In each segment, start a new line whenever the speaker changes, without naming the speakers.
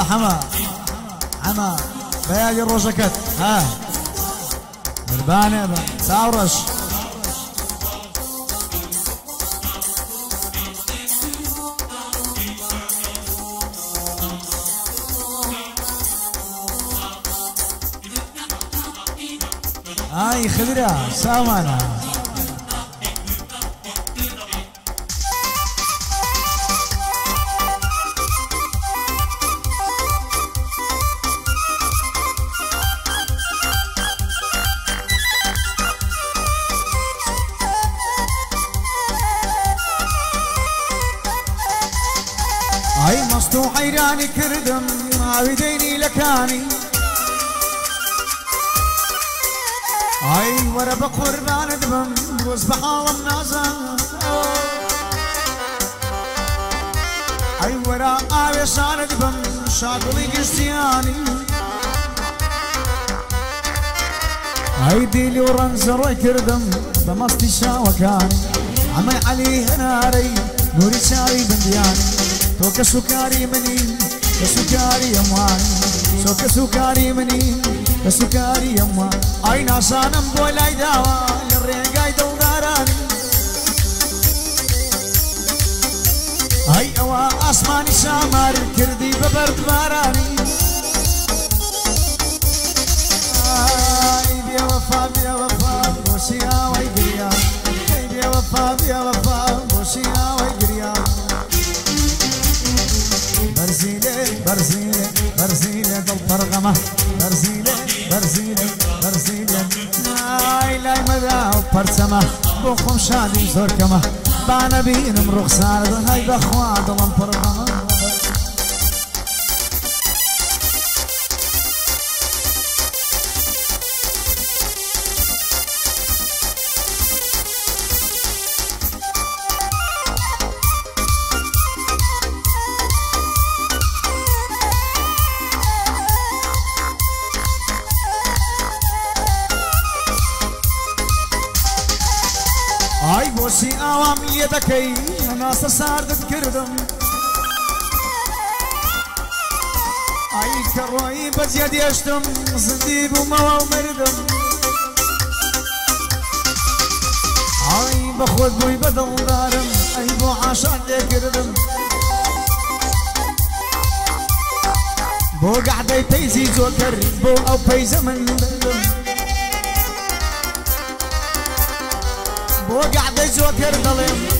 يلا حما. حما. بياجي الروجكت ها. مربانة ساورش. هاي خضرة سامانة حيراني كردم عبديني لكاني هاي ورا بقربان دبم بوز بحالم نازان هاي ورا آوي سان دبم شاقلي قشتياني هاي ديلي ورنزر كردم بمستي شاوكاني عمي علي هناري نوري شاوي بندياني تو كسكاري مني كسكاري يمواني سو كسكاري مني كسكاري يمواني اي ناسانم بولاي داوا للريقاي دولداراني اي اوا اسماني سامر كردي ببرد باراني فرغمة برزيلة شادي زور كما بانا بينم رخصار هاي بخوا دلم فرغمة دەکەی هەناسە ساردت کردم. ئای کە ڕۆیی بەجێ دێشتم زندی بوومەوە و مردم. ئای بە خۆت بووی بەدڵدارم ئەی بۆ عاشان لێکردم بۆ گەعدەی پەیزی زۆکەر بۆ ئەو پەیزە من بۆ گەعدەی زۆکر دەڵێم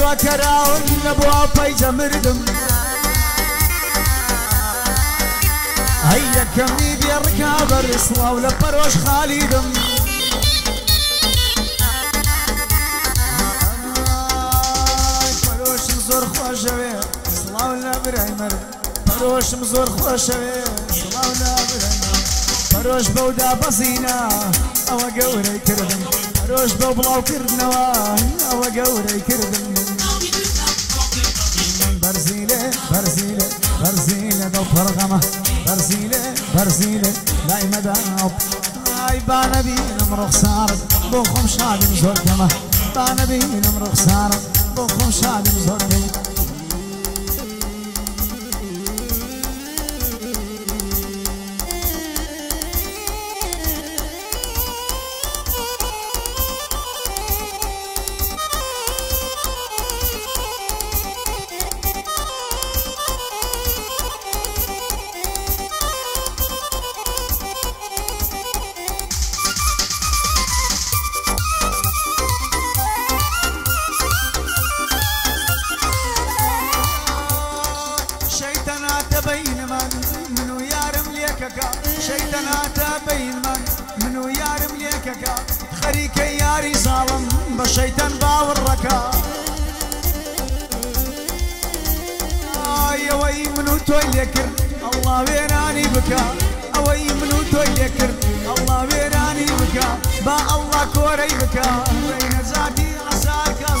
لە بۆ پەیجە مردم. هەی یەکەمی بێڕکا بەرسڵاو لە پەرۆش خالیدم. پەرۆشم زۆر خۆشەوێ سڵاو لە برای مرد پەرۆشم زۆر خۆشەوێ سڵاو لە برای پەرۆش بەودا بەزینە ئەوە گەورەی کردم. پەرۆش بەو بڵاوکردنەوە ئەوە گەورەی کردم. برزيله برزيله دو برغمه برزيله برزيله لاي مداب لاي بانبينم رخصار بخم شادم زرقمه بینم رخصار خم شادم زرقمه لێکەکە شەیتەناتە بین من من و یارم لێکەکە خەریکە یاری ساڵم بە شەیتەن باوەڕەکە تۆی لێکرد ئەڵڵا وێرانی بکە. ئەوەی من و تۆی لێکرد ئەڵڵا وێرانی بکە. با ئەڵڵا کۆرەی بکە. ڕێی نەزاتی عساکە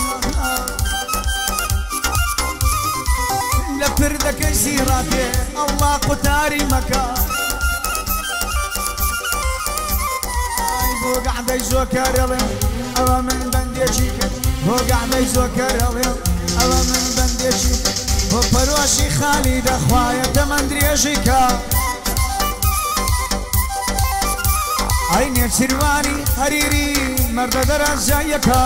لە پردەکەی سیڕاتێ ئەڵڵا قوتاری مەکە. بۆ گەعدەی زۆ کارەڵێم ئەوە من بەندێکی کرد. بۆ گەعدەی زۆ کارەڵێم ئەوە من بەندێکی بۆ پەرۆشی خالی دەخوایە دەمەند درێژی کە. ئەی نێچیروانی هەریری مەردە دەرەزایەکە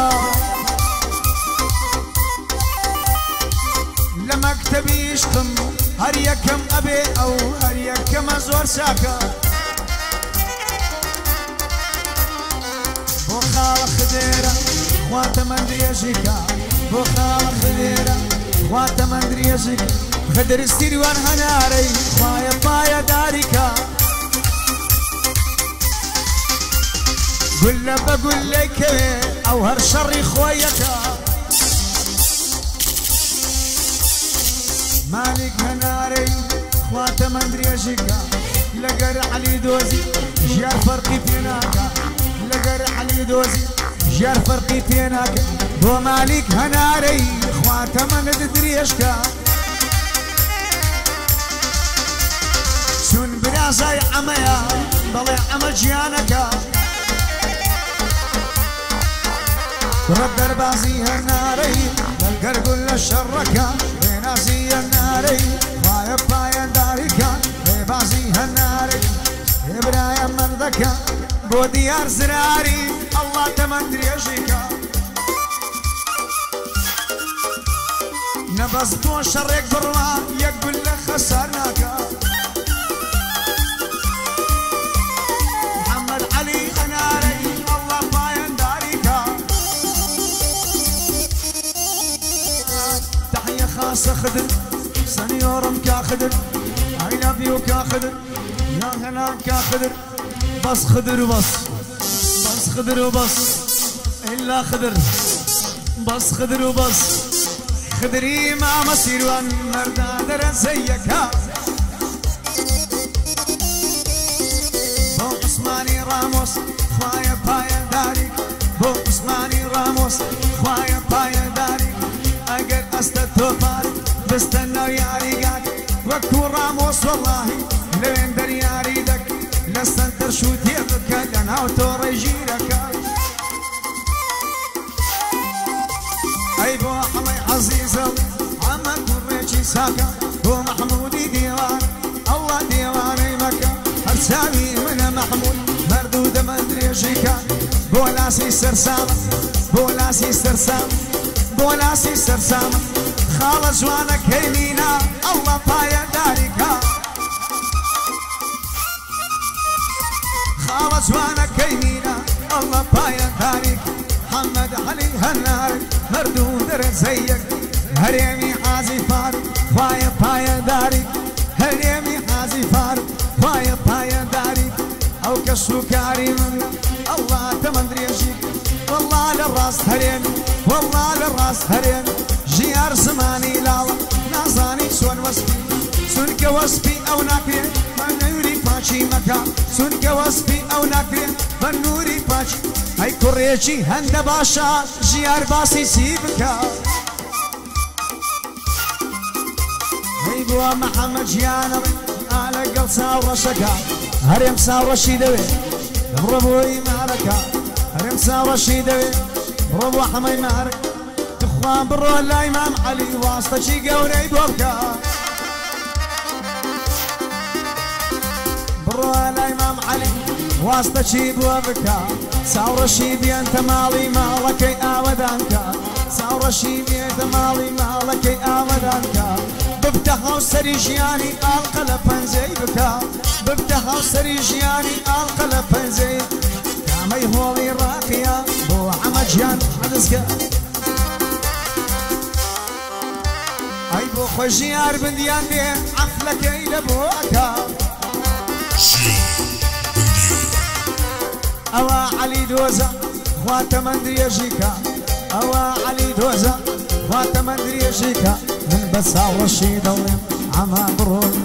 لە مەکتەبی عشقم هەر یەکەم ئەبێ ئەو هەر یەکەمە زۆر ساکە بۆ خاڵە خدێرە خواتە من درێژیکە بۆ خاڵە خدێرە خواتە من درێژی خدرستیروان هەنارەی خوایە پایە داریکە گول لە بە لێکەوێ ئەو هەر شەڕی خۆیەکە مالک هەنارەی خواتە من درێژیکە لەگەر علی دۆزی ژیار فەرقی پێناکە لەگەر علی دۆزی ژیار فەرقی پێناکە بۆ مالیک هەنارەی خواتە منت درێژکە. چون برازای ئەمەیە بەڵێ ئەمە گیانەکە ڕەت دەربازی هەنارەی دەرگەرگول لە شەڕەکە. بێنازی هەنارەی وایە پایەنداریکە. بێبازی هەنارەی هێبرایە مردەکە بۆ دیار زراری ئەڵڵا تەمەند درێژیکە نەبەز تۆ شەڕێک بڕوا یەک گول لە خەسار ناکە محەممەد علی هەنارەی ئەڵڵا پایەنداریکە تحیە خاسە خدر سەنیۆڕم کا خدر. عینابی و کا خدر یا هەنام کا خدر. بس خدر وبس. بس خدر وبس إلا خدر بس خدر وبس. خدري ما مسير وأن مردا درسيك بو عثماني راموس خوايا بايا داري. بو عثماني راموس خوايا بايا داري. اگر استتو باري بستنى ياري قاك. وكو راموس والله لين در ياري دك. لستنتر شو تيبك لنا وتوري جيرك عزيزة عمك وريشي ساكا بو محمودي ديوان الله ديواني مكة. هرسامي من محمود مردود مدري شيكا. بولاسي سرسام بولاسي سرسام بولاسي سرسام خالص جوانك هيمينا الله بايا داريكا خالص جوانك هيمينا الله بايا داريكا محمد علي هنار مردود رزيك. هەرێمی حازی فار پایە پایەداری. هەرێمی حازی فار پایە پایەداری. ئەو کە سوکاری من ئەله تەمە درێژی وەڵا لە ڕاست هەرێن وەڵا لە ڕاست هەرێن. ژیار زمانی لاوە نازانی سۆن وەسپی. سونکە وەسپی ئەو ناکرێن بە نەوری پاچی مەکە سونکە وەسپی ئەو ناکرێن بە نووری پاچی. ئەی کوڕێکی هەندە باشە ژیار باسی سی بکات. بووە محەممە گیانم ئالەگەڵ ساوڕەشەکە هەرێم ساوڕەشی دەوێت دەڕە بۆی مارەکە. هەرێم ساوەشی دەوێت بڕۆ بۆ حەمەی مارک دخوان بڕۆ لای مام عەلی واستەکی گەورەی بۆ بکە. بڕۆ لای مام عەلی واستەکی بووە بکە. ساوڕەشی بیانتە ماڵی ماڵەکەی ئاوەدانکە ساوڕەشی بێتە ماڵی ماڵەکەی ئاوەدانکە مالكي اودانكا بفتحوا سري جياني القلب بنزي بكا. بفتحوا سري جياني القلب بنزي كامي هولي راقيا بو عمجيان حدسكا أي بو خوشيار بنديان دي عفلك ايلا بوكا أوا علي دوزا خوات مندري جيكا أوا علي دوزا خوات مندري جيكا من بس الرشيد عما برون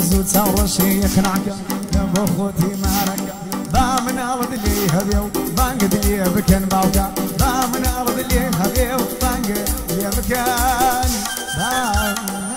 زود سعرشي يخنعك يا بخوتي معركة با من ارض اللي هذيو بانك دي بكن باوكا با من ارض اللي هذيو بانك دي بكن باوكا